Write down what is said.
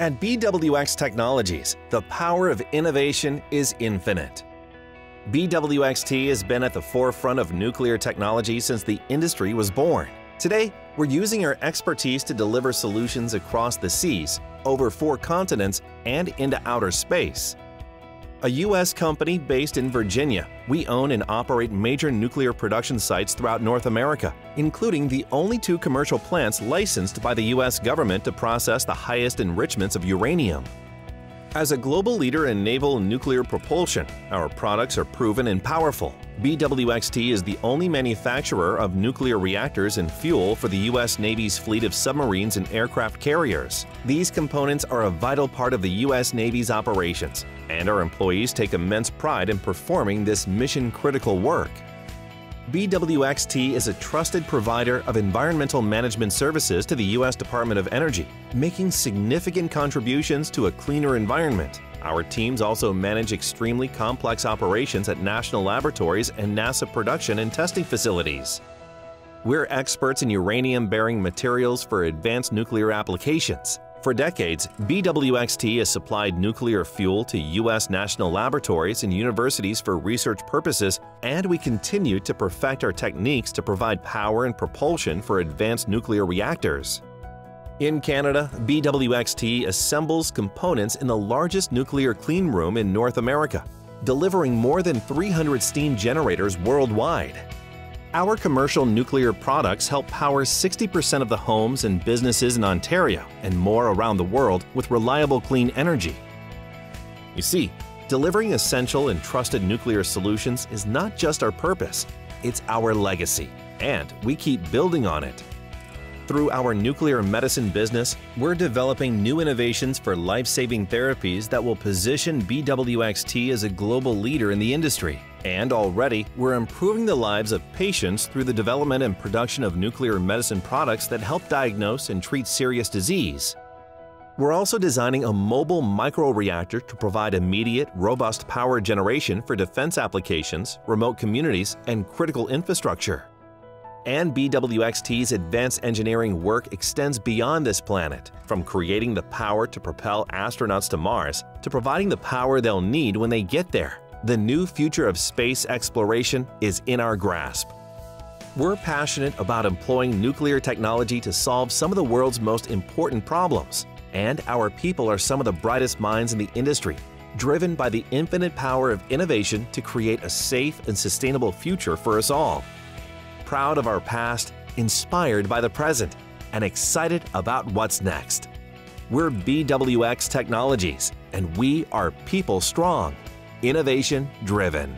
At BWX Technologies, the power of innovation is infinite. BWXT has been at the forefront of nuclear technology since the industry was born. Today, we're using our expertise to deliver solutions across the seas, over four continents, and into outer space. A U.S. company based in Virginia, we own and operate major nuclear production sites throughout North America, including the only two commercial plants licensed by the U.S. government to process the highest enrichments of uranium. As a global leader in naval nuclear propulsion, our products are proven and powerful. BWXT is the only manufacturer of nuclear reactors and fuel for the U.S. Navy's fleet of submarines and aircraft carriers. These components are a vital part of the U.S. Navy's operations, and our employees take immense pride in performing this mission-critical work. BWXT is a trusted provider of environmental management services to the U.S. Department of Energy, making significant contributions to a cleaner environment. Our teams also manage extremely complex operations at national laboratories and NASA production and testing facilities. We're experts in uranium-bearing materials for advanced nuclear applications, for decades, BWXT has supplied nuclear fuel to U.S. national laboratories and universities for research purposes, and we continue to perfect our techniques to provide power and propulsion for advanced nuclear reactors. In Canada, BWXT assembles components in the largest nuclear clean room in North America, delivering more than 300 steam generators worldwide. Our commercial nuclear products help power 60% of the homes and businesses in Ontario and more around the world with reliable clean energy. You see, delivering essential and trusted nuclear solutions is not just our purpose, it's our legacy, and we keep building on it. Through our nuclear medicine business, we're developing new innovations for life-saving therapies that will position BWXT as a global leader in the industry. And already, we're improving the lives of patients through the development and production of nuclear medicine products that help diagnose and treat serious disease. We're also designing a mobile microreactor to provide immediate, robust power generation for defense applications, remote communities, and critical infrastructure. And BWXT's advanced engineering work extends beyond this planet, from creating the power to propel astronauts to Mars to providing the power they'll need when they get there. The new future of space exploration is in our grasp. We're passionate about employing nuclear technology to solve some of the world's most important problems, and our people are some of the brightest minds in the industry, driven by the infinite power of innovation to create a safe and sustainable future for us all proud of our past, inspired by the present, and excited about what's next. We're BWX Technologies, and we are people strong, innovation driven.